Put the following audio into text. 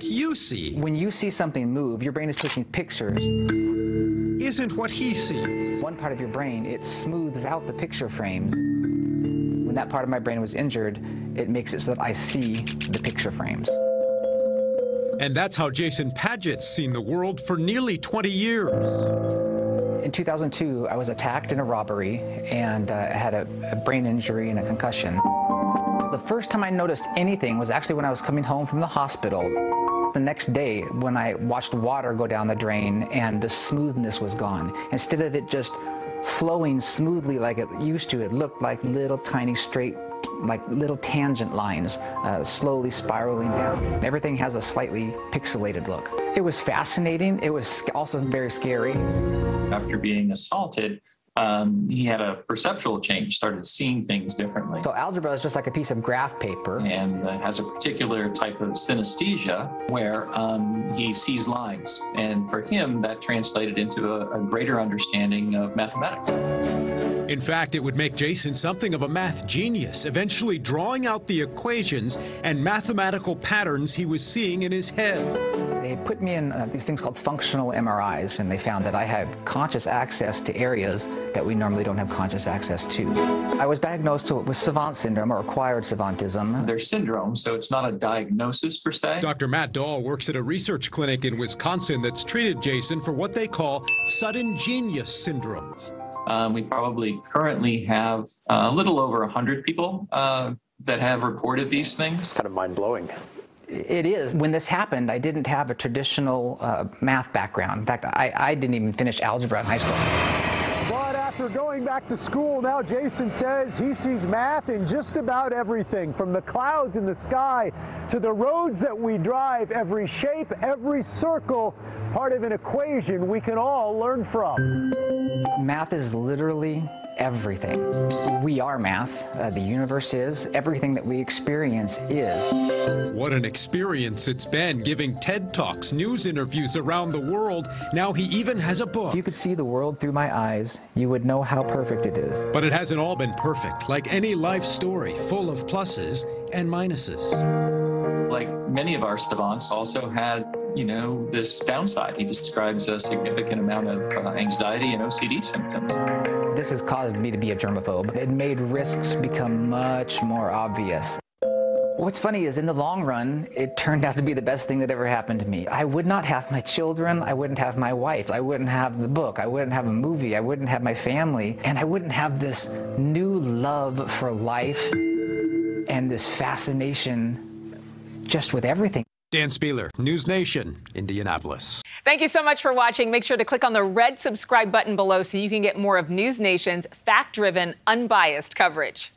what you see When you see something move, your brain is taking pictures. isn't what he sees. One part of your brain, it smooths out the picture frames. When that part of my brain was injured, it makes it so that I see the picture frames. And that's how Jason Padgett's seen the world for nearly 20 years. In 2002, I was attacked in a robbery and uh, had a, a brain injury and a concussion. The first time I noticed anything was actually when I was coming home from the hospital. The next day, when I watched water go down the drain and the smoothness was gone, instead of it just flowing smoothly like it used to, it looked like little tiny straight, like little tangent lines uh, slowly spiraling down. Everything has a slightly pixelated look. It was fascinating. It was also very scary. After being assaulted, um, he had a perceptual change, started seeing things differently, So algebra is just like a piece of graph paper. and uh, has a particular type of synesthesia where um, he sees lines. And for him, that translated into a, a greater understanding of mathematics. In fact, it would make Jason something of a math genius, eventually drawing out the equations and mathematical patterns he was seeing in his head. They put me in uh, these things called functional MRIs, and they found that I had conscious access to areas that we normally don't have conscious access to. I was diagnosed with savant syndrome or acquired savantism. They're syndromes, so it's not a diagnosis per se. Dr. Matt Dahl works at a research clinic in Wisconsin that's treated Jason for what they call sudden genius syndrome. Um, we probably currently have uh, a little over 100 people uh, that have reported these things. kind of mind blowing. It is. When this happened, I didn't have a traditional uh, math background. In fact, I, I didn't even finish algebra in high school. But after going back to school, now Jason says he sees math in just about everything from the clouds in the sky to the roads that we drive, every shape, every circle, part of an equation we can all learn from. Math is literally everything. We are math. Uh, the universe is. Everything that we experience is. What an experience it's been giving TED Talks, news interviews around the world. Now he even has a book. If you could see the world through my eyes, you would know how perfect it is. But it hasn't all been perfect, like any life story, full of pluses and minuses. Like many of our savants also had, you know, this downside. He describes a significant amount of uh, anxiety and OCD symptoms. This has caused me to be a germaphobe. It made risks become much more obvious. What's funny is in the long run, it turned out to be the best thing that ever happened to me. I would not have my children. I wouldn't have my wife. I wouldn't have the book. I wouldn't have a movie. I wouldn't have my family. And I wouldn't have this new love for life and this fascination just with everything. Dan Spieler, NewsNation, Indianapolis. Thank you so much for watching. Make sure to click on the red subscribe button below so you can get more of NewsNation's fact driven, unbiased coverage.